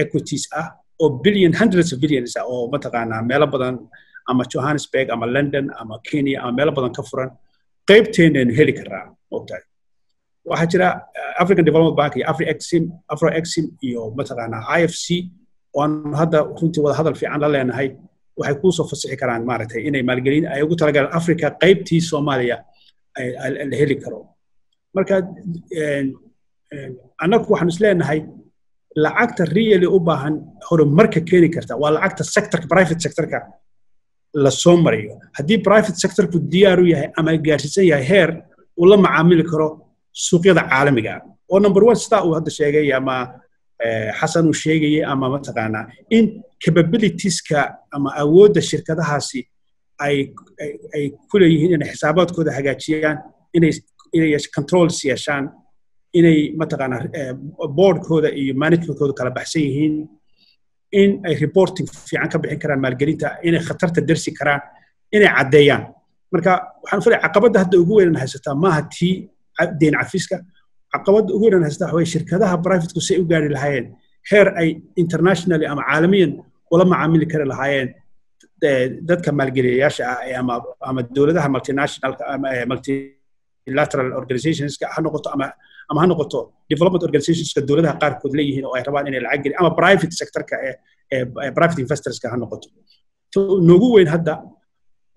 equities ah oo billion hundreds of billions ah oo mataqaanaa meelo badan ama johannesburg ama london ama kenya ama meelo badan ka furan qaybteenaynu heli karaa ogtahay waxaa jira african development bank iyo afriexim afroexim iyo mataqaanaa ifc oo aanu hadda runtii wada hadal fiican la leenahay waxay kuu soo fasixi karaan maaragtay inay maalgelin ay ugu talagalaan africa qaybtii soomaaliya la heli karo. Marka annagu waxaanu is leenahay lacagta really u baahan horumarka keeni karta. Waa lacagta sectorka private sectorka la soo marayo haddii private sectorku diyaar u yahay ama gaarsiisan yahay heer uu la macaamili karo suuqyada caalamiga oo number one sidaa uu hadda sheegay ama xasan uu sheegayay ama mataqaanaa in capabilitieska ama awoodda shirkadahaasi ay ay ku leeyihiin inay xisaabaadkooda hagaajiyaan inay controls yeeshaan inay mataqaanaa boardkooda iyo managementkooda kala baxsan yihiin in ay reporting fiican ka bixin karaan maalgelinta inay khatarta dersi karaan inay caddeeyaan. Marka waxaan filaya caqabadda hadda ugu weynan haysataa maaha tii deyn cafiska caqabadda ugu weynan haysataa waxaweye shirkadaha privateku say u gaari lahaayeen heer ay internationally ama caalamiyan ula macaamili kari lahaayeen dadka maalgeliyayaasha ah ama ama dowladaha multinationalka ama multilateral organizationska ha noqoto ama ama ha noqoto development organizationska dowladaha qaarkood leeyihiin oo ay rabaan inay lacag gelin ama private sectorka ee private investorska ha noqoto. Noogu weyn hadda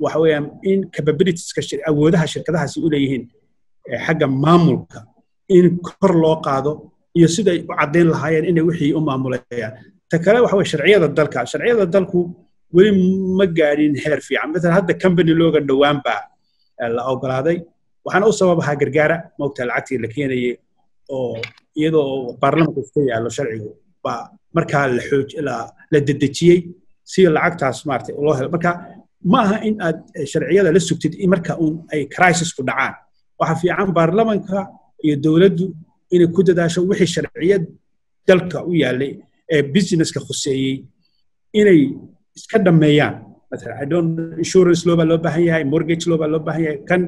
waxa weeyaan in capabilitieska awoodaha shirkadahaasi u leeyihiin xagga maamulka in kor loo qaado iyo siday u caddayn lahaayeen inay wixii u maamulayaan. Ta kale waxa weye sharciyada dalka. Sharciyada dalku weli ma gaadhin heer fiican. Maalan hadda company looga dhowaan baa la ogolaaday waxaana u sababahaa gargaara. Moogta lacagtii la keenayay oo iyadoo baarlamanka iska yaallo sharcigu baa markaa la dedejiyey si lacagtaas maaragtay loo helo. Marka ma aha in aad sharciyada la sugtid in marka ay crisisku dhacaan. Waxa fiican baarlamanka iyo dowladdu inay ku dadaasho wixii sharciyad dalka u yaallay ee businesska khuseeyey inay iska dhammeeyaan. Insurance loo loo baahan yahay mortgage loo loo baahan yahay kan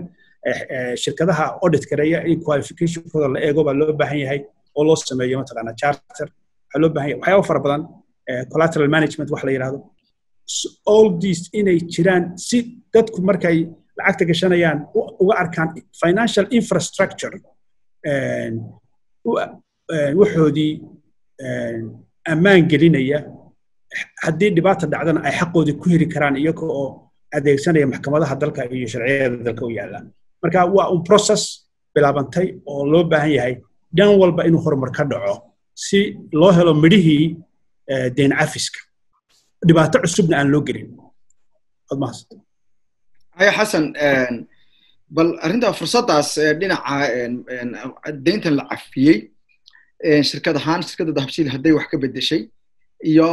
shirkadaha audit gareeya in qualificationkooda la eego baa loo baahan yahay oo loo sameeyo mataqaana charter waxaa loo baahan yahay. Waxyaaba fara badan collateral management wax la yidhaahdo all these inay jiraan si dadku markay lacagta gashanayaan uga arkaan financial infrastructure waxoodii ammaan gelinaya. Haddii dhibaata dhacdana ay xaqoodii ku heli karaan iyaga oo adeegsanaya maxkamadaha dalka iyo sharciyada dalka u yaalla. Marka waa un process bilaabantay oo loo baahan yahay dhan walba inuu horumar ka dhaco si loo helo midhihii deyn cafiska dhibaato cusubna aan loo gelin. Xasan bal arrinta fursaddaas dhinaca deyntan la cafiyey shirkad ahaan shirkadda dahabshiil hadday wax ka beddeshay iyo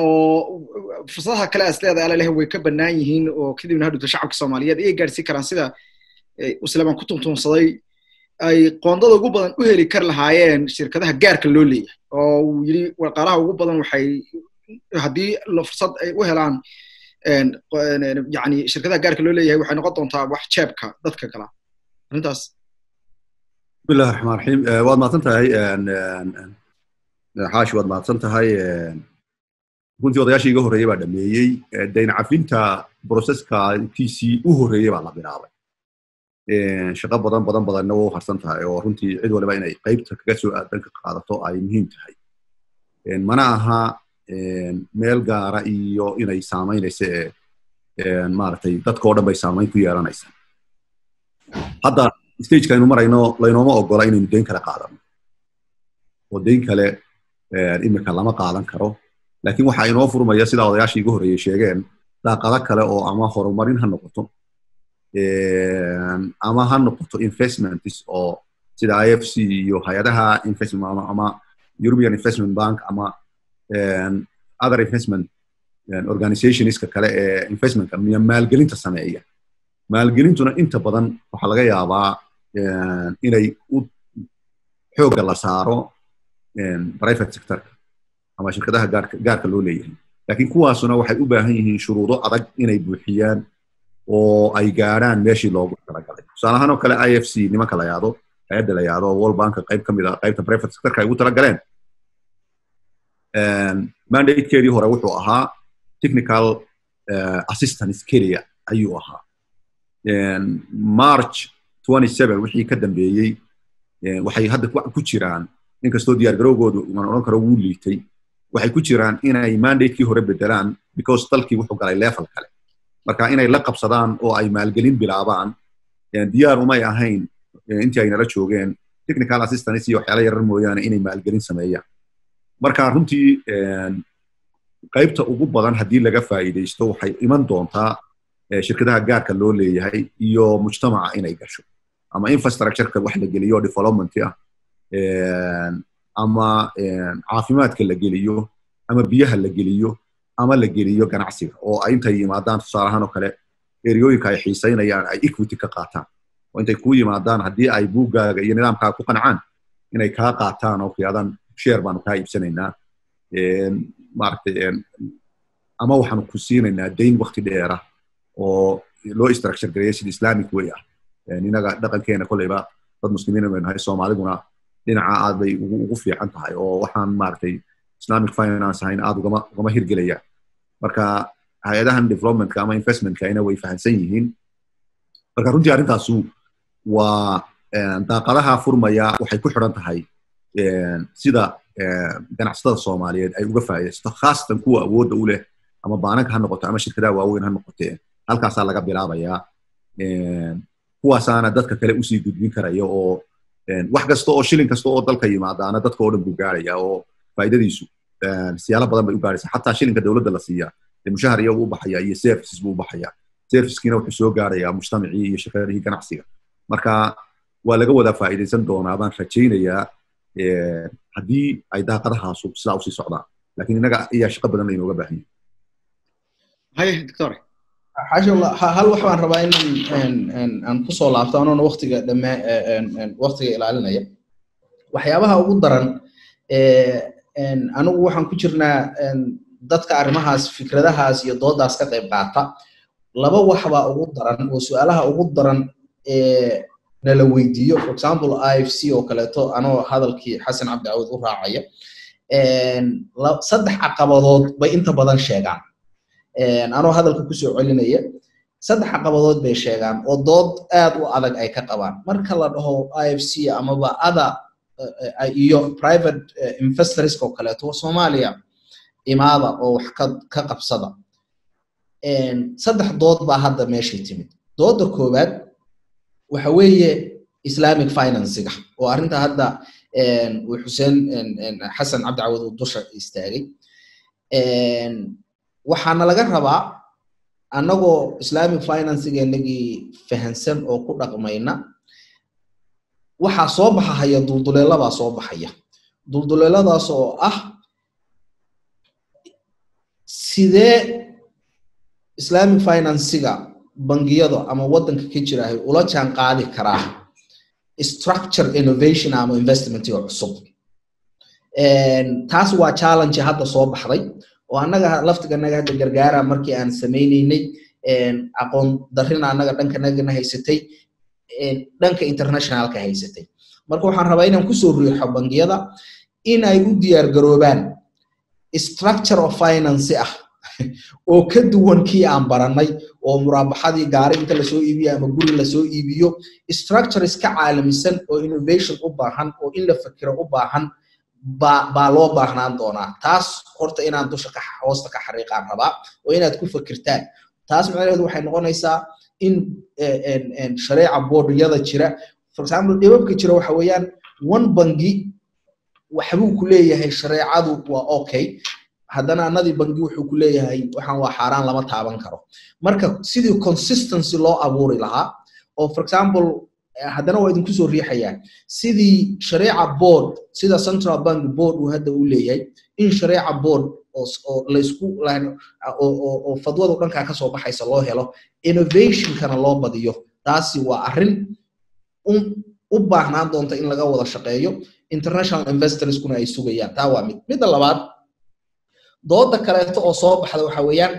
fursadaha kale as alalehe way ka bannaan yihiin oo kadibna hadhuta shacabka soomaaliyeed ayay gaadhsiin karaan sida uslamaan ku tuntuunsaday ay qoondada ugu badan u heli kar lahaayeen shirkadaha gaarka loo leeyahay oo uu yidhi warqaalaha ugu badan waxay haddii fursad ay u helaan yani shirkadaha gaarka loo leeyahay waxay noqon doontaa wax jeebka dadka kala arrintaas bismillahi raxmaan raxiim waad mahadsan tahay xaashi waad mahadsan tahay runtii odayaashii iga horreeyey baa dhameeyey dayn cafinta broseska kiisii u horreeyey baa la bilaabay. Shaqo badan badan badanna waa u harsan tahay oo runtii cid waliba inay qaybta kaga soo aadan ka qaadato ay muhiim tahay. Mana aha meel gaara iyo inay saamaynaysa ee maaragtay dadkao dhan bay saamayn ku yeelanaysaa hadda stageka aynu marayno laynooma ogola inaynu deyn kale qaadano oo deyn kale imika lama qaadan karo. Laakiin waxa inoo furmaya sida odayaashii igu horreeyey sheegeen daaqado kale oo ama horumarin ha noqoto. Ama ha noqoto investments oo sida i f c iyo hay'adaha investment ama, ama european investment bank ama other investment organizationska kale ee investmentka maalgelinta sameeya maalgelintuna inta badan waxaa laga yaabaa inay u xoogga la saaro private sectorka ama shirkadaha gaarka loo leeyahay. Laakiin kuwaasuna waxay u baahan yihiin shuruudo adag inay buuxiyaan oo ay gaadhaan meeshii loogu talagalay. Tusaale ahaan oo kale i f c nimanka la yaado hay'adda la yaado world banka qayb ka mid a qaybta private sectorka ay ugu talagaleen. Mandatekeedii hore wuxuu ahaa technical assistance keliya ayuu ahaa march wixii ka dambeeyey waxay hadda ku jiraan inkastoo diyaargarowgoodu aan odhan karo wuu liitay. Waxay ku jiraan inay mandatekii hore bedelaan because dalkii wuxuu galay level kale. Marka inay la qabsadaan oo ay maalgelin bilaabaan diyaar umay ahayn intii ay nala joogeen technical assistance iyo waxyaala yarar mooyaane inay maalgelin sameeyaan. Marka runtii qaybta ugu badan haddii laga faa'iidaysto waxay iman doontaa shirkadaha gaarka loo leeyahay iyo mujtamaca inay gasho. Ama infrastructureka wax la geliyo development ah ama caafimaadka la geliyo ama biyaha la geliyo ama la geliyo ganacsiga oo ay intay yimaadaan tusaale ahaan oo kale eriyooyinka ay xiisaynayaan ay equity ka qaataan. Oo intay kuu yimaadaan haddii ay buuggaaga iyo nidaamkaaga ku qancaan inay kaa qaataan oo kiyaadan share baanu kaa iibsanaynaa. Maaragtay ama waxaanu ku siinaynaa dayn wakti dheera oo loo structure gareeya sida islamic way ah. Inaga dhaqankeena kolleyba dad muslimiin baynu nahay soomaaliduna dhinaca aad bay ugu fiican tahay oo waxaan maaragtay islamic finance ahayn aad ugama ugama hirgelayaan marka hay'adahan developmentka ama investmentkana way fahamsan yihiin. Marka runtii arrintaasu waa daaqadaha furmaya waxay ku xidhan tahay sida ganacsatada soomaaliyeed ay uga faa'iidaysto khaasatan kuwa awoodda u leh ama baananka ha noqoto ama shirkadaha waaweyn ha noqotee halkaasaa laga bilaabayaa kuwaasaana dadka kale u sii gudbin karaya oo wax kasta oo shilin kasta oo dalka yimaadaana dadka oo dhan buu gaaraya oo faa'iidadiisu siyaalo badan bay u gaaraysa. Xataa shilinka dowladda la siiya mushahar iyagu u iyo services buu u baxaya. Wuxuu soo gaarayaa mujtamacii iyo shaqadihii ganacsiga. Marka waa laga wada faa'iidaysan doonaa baan rajaynayaa haddii ay daaqadahaasu sidaa u sii socdaan laakiin innaga ayaa shaqo badan laynooga baahan yahay. Haye doctor xaasha hal wax baan rabaa in aan ku soo laabto anoona waktiga dhama waktiga ilaalinaya. Waxyaabaha ugu daran anigu waxaan ku jirnaa dadka arrimahaas fikradahaas iyo doodaas ka qayb qaata. Laba wax baa ugu daran oo su'aalaha ugu daran nala weydiiyo. For example i f c oo kaleeto anoo hadalkii xasan cabdi cawud u raacaya. Saddex caqabadood bay inta badan sheegaan anoo hadalka ku soo celinaya saddex caqabadood bay sheegaan oo dood aad u adag ay ka qabaan. Marka la dhaho i f c amaba ada iyo private investors oo kaleeto soomaaliya imaada oo wax ka qabsada. Saddex dood baa hadda meeshay timid. Dooda koowaad waxa weeye islamic financiga oo arrinta hadda xuseen xasan cabdi cawad uu dusha istaagay waxaana laga rabaa annagoo islamic financigeenagii fahansan oo ku dhaqmayna waxaa soo baxahaya dulduleelabaa soo baxaya. Dulduleeladaas oo ah sidee islamic financiga bangiyada ama waddanka ka jirahay ula jaan qaadi karaa structure innovation ama investmentiga cusub? Taas waa challenge hadda soo baxday oo annaga laftiganaga hadda gargaara markii aan samaynaynay aqoon darrina annaga dhankanagana haysatay dhanka internationalka haysatay. Marka waxaan rabaa inaan ku soo riixo bangiyada in ay u diyaar garoobaan structure of finance ah oo ka duwan kii aan barannay oo muraabaxadii gaari inta la soo iibiyo ama guri la soo iibiyo structures ka caalamisan oo innovation u baahan oo in la fakiro u baahan baa loo baahnaan doonaa. Taas horta inaan dusha hoosta ka xariiqaan rabaa oo inaad ku fakirtaan. Taas macnaheedu waxay noqonaysaa in shareeca boodhyada jira. For example dhibabka jira waxa weeyaan one bangi waxbuu ku leeyahay shareecadu waa okay. Haddana anadii bangi wuxuu ku leeyahay waxaan waa xaaraan lama taaban karo. Marka sidii consistency loo abuuri lahaa oo for example haddana waa idinku soo riixayaan. Sidii shareeca board sida central bank board uu hadda u leeyahay in shareeca board oo fadwadu dhankaa ka soo baxaysa loo helo innovationkana loo badiyo. Taasi waa arrin u baahnaan doonta in laga wada shaqeeyo international investorskuna ay sugayaan. Taa waa mid. Midda labaad dooda kaleeto oo soo baxda waxa weeyaan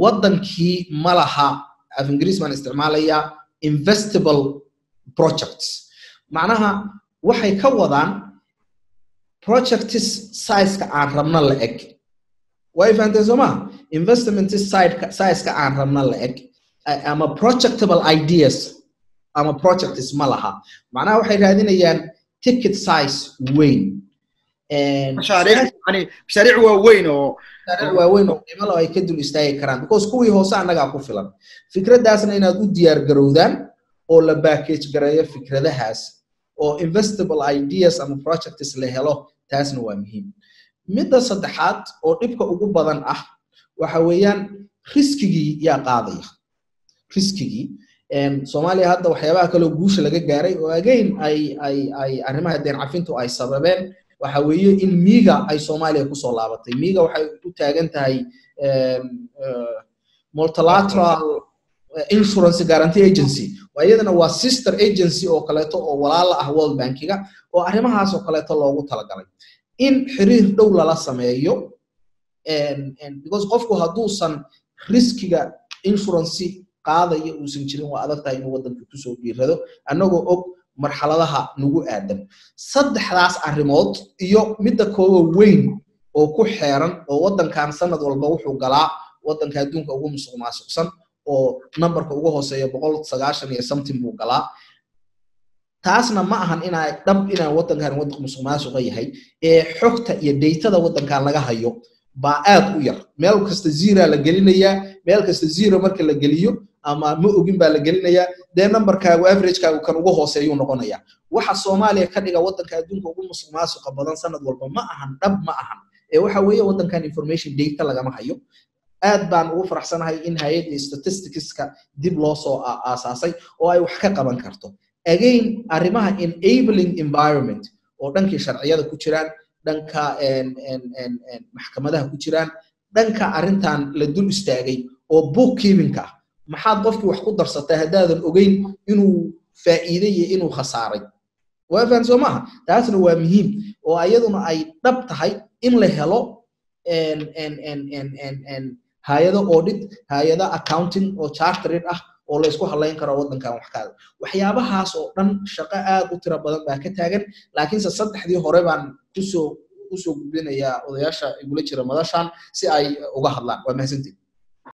waddankii ma laha af ingiriis baan isticmaalayaa investable projects. Macnaha waxay ka wadaan projects sizeka aan rabna la eg. Way fahanteen soo maha investment sizeka aan rabna la eg. Ama projectable ideas ama projects ma laha. Macnaha waxay raadinayaan ticket size weyn. Mashaariic waaweyn oo waaweyn oo qiimalo ay ka dul istaagi karaan. Because kuwii hoose annagaa ku filan. Fikraddaasna inaad u diyaar garowdaan oo la package gareeyo fikradahaas oo investable ideas ama projects la helo taasna waa muhiim. Midda saddexaad oo dhibka ugu badan ah waxa weeyaan riskigii yaa qaadaya. Riskigii soomaaliya hadda waxyaabaha kaloo guusha laga gaaray oo again ay ay ay arrimaha deen cafintu ay sababeen waxa weeye in miiga ay soomaaliya ku soo laabatay. Miiga waxay u taagan tahay multilateral insurance guarantee agency iyadana waa sister agency oo kaleeto oo walaala ah world bankiga oo arrimahaas oo kaleeto loogu talagalay. In xiriir dhow lala sameeyo because qofku hadduusan riskiga insurance qaadaya uusan jirin waa adag tahay inuu waddanka ku soo dhiirado annagoo og marxaladaha nagu aadan. Saddexdaas arrimood iyo midda koowa weyn oo ku xeeran oo waddankan sanad walba wuxuu galaa waddanka adduunka ugu musuq maasuqsan oo numberka ugu hooseeya boqol sagaashan iyo something buu galaa. Taasna ma ahan inaa dhab inaan waddankan waddanka musuq yahay ee xogta iyo daytada waddankan laga hayo baa aad u yar. Meel kasta zira la gelinayaa meel kasta zero marka la geliyo ama ma ogin baa la gelinayaa dee numberkaagu averagekaagu kan ugu hooseeyuu noqonaya waxa soomaaliya ka dhiga waddanka adduunka ugu musuq maasuqa badan sanad walba ma ahan dhab ma ahan. Ee waxa weeye waddankan information data lagama hayo aad baan ugu faraxsanahay in hay'adda statisticska dib loo soo aasaasay oo ay wax ka qaban karto. Again arrimaha enabling environment oo dhankii sharciyada ku jiraan dhanka maxkamadaha ku jiraan dhanka arrintan la dul istaagay oo bookkeepingka ah. Maxaad qofkii wax ku darsatay haddaadan ogeyn inuu faa'iiday iyo inuu khasaaray? Waa fahan soo maaha? Taasna waa muhiim oo ayaduna ay dhab tahay in la helo hay'ado audit hay'ada accounting oo chartered ah oo la isku halayn karo waddankan wax kaada. Waxyaabahaas oo dhan shaqo aad u tiro badan baa ka taagan. Laakiinse saddexdii hore baan ku soo u soo gudbinayaa odayaasha igula jira madashan si ay uga hadlaan. Waa mahadsantiin